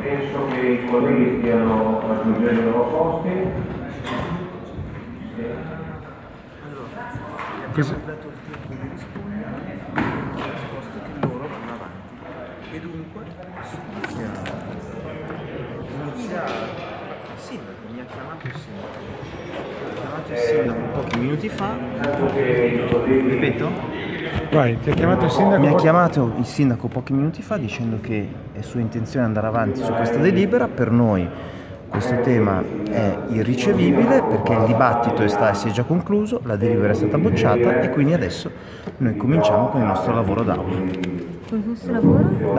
penso che i colleghi stiano raggiungendo i loro posti. Così. Abbiamo dato il tempo di rispondere, abbiamo risposto che loro vanno avanti e dunque inizia, inizia il sindaco, mi ha chiamato il sindaco, mi ha chiamato il sindaco pochi minuti fa, ripeto, Vai, ti ha chiamato il sindaco? mi ha chiamato il sindaco pochi minuti fa dicendo che è sua intenzione andare avanti su questa delibera, per noi questo tema è irricevibile perché il dibattito è sta- si è già concluso, la delibera è stata bocciata e quindi adesso noi cominciamo con il nostro lavoro d'aula. Con questo lavoro?